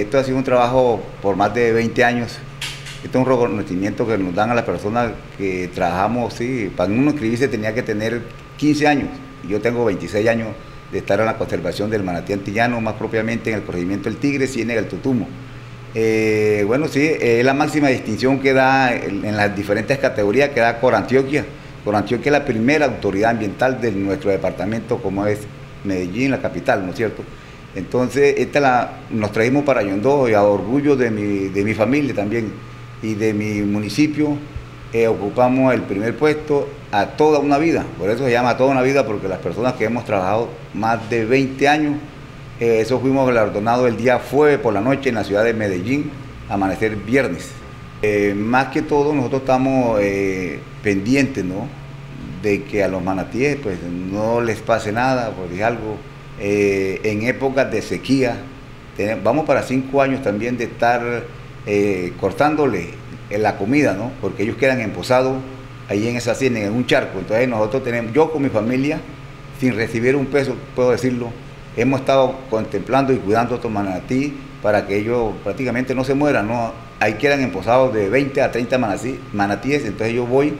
Esto ha sido un trabajo por más de 20 años. Esto es un reconocimiento que nos dan a las personas que trabajamos, sí, para uno inscribirse tenía que tener 15 años. Yo tengo 26 años de estar en la conservación del manatí antillano, más propiamente en el corregimiento del Tigre, y en el Tutumo. Eh, bueno, sí, es la máxima distinción que da en, las diferentes categorías que da Corantioquia. Corantioquia es la primera autoridad ambiental de nuestro departamento, como es Medellín, la capital, ¿no es cierto? Entonces, esta la, nos traímos para Yondó y a orgullo de mi, de mi familia también y de mi municipio, eh, ocupamos el primer puesto a toda una vida. Por eso se llama toda una vida, porque las personas que hemos trabajado más de 20 años, eh, eso fuimos galardonados el día fue por la noche en la ciudad de Medellín, amanecer viernes. Eh, más que todo, nosotros estamos pendientes, ¿no? De que a los manatíes pues no les pase nada, porque algo eh, en épocas de sequía. vamos para cinco años también de estar eh, cortándole la comida, ¿no? Porque ellos quedan emposados ahí en esa hacienda, en un charco. Entonces nosotros tenemos, yo con mi familia, sin recibir un peso, puedo decirlo, hemos estado contemplando y cuidando a estos manatí para que ellos prácticamente no se mueran, ¿no? Ahí quedan emposados de 20 a 30 manatíes, entonces yo voy